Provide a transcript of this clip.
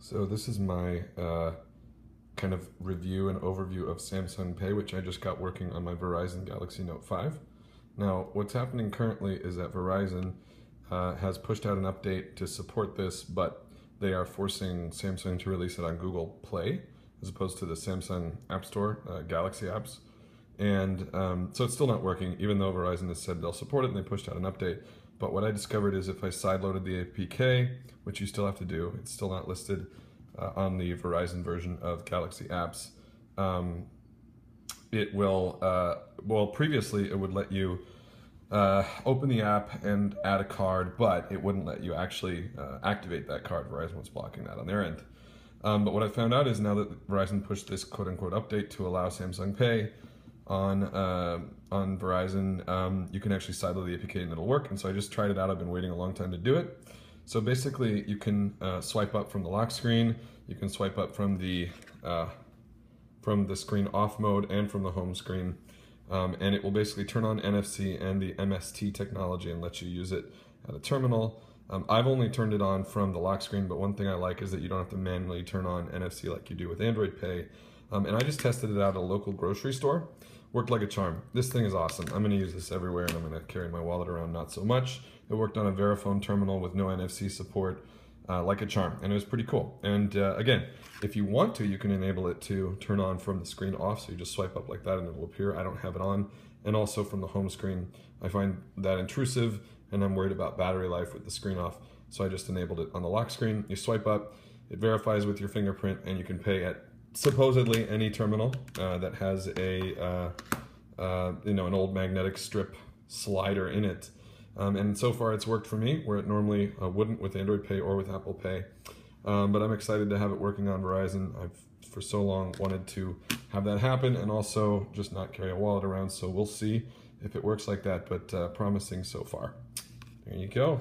So this is my uh, kind of review and overview of Samsung Pay, which I just got working on my Verizon Galaxy Note 5. Now, what's happening currently is that Verizon uh, has pushed out an update to support this, but they are forcing Samsung to release it on Google Play as opposed to the Samsung App Store, uh, Galaxy apps. And um, so it's still not working, even though Verizon has said they'll support it and they pushed out an update. But what I discovered is if I sideloaded the APK, which you still have to do, it's still not listed uh, on the Verizon version of Galaxy Apps. Um, it will, uh, well, previously it would let you uh, open the app and add a card, but it wouldn't let you actually uh, activate that card. Verizon was blocking that on their end. Um, but what I found out is now that Verizon pushed this quote unquote update to allow Samsung Pay on uh, on Verizon, um, you can actually sideload the APK and it'll work. And so I just tried it out. I've been waiting a long time to do it. So basically, you can uh, swipe up from the lock screen. You can swipe up from the uh, from the screen off mode and from the home screen. Um, and it will basically turn on NFC and the MST technology and let you use it at a terminal. Um, I've only turned it on from the lock screen, but one thing I like is that you don't have to manually turn on NFC like you do with Android Pay. Um, and I just tested it out at a local grocery store worked like a charm. This thing is awesome. I'm going to use this everywhere and I'm going to carry my wallet around not so much. It worked on a Verifone terminal with no NFC support uh, like a charm and it was pretty cool. And uh, again, if you want to, you can enable it to turn on from the screen off. So you just swipe up like that and it'll appear. I don't have it on. And also from the home screen, I find that intrusive and I'm worried about battery life with the screen off. So I just enabled it on the lock screen. You swipe up, it verifies with your fingerprint and you can pay at supposedly any terminal uh, that has a uh, uh, you know an old magnetic strip slider in it. Um, and so far it's worked for me where it normally uh, wouldn't with Android Pay or with Apple Pay. Um, but I'm excited to have it working on Verizon. I've for so long wanted to have that happen and also just not carry a wallet around. So we'll see if it works like that, but uh, promising so far. There you go.